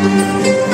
Música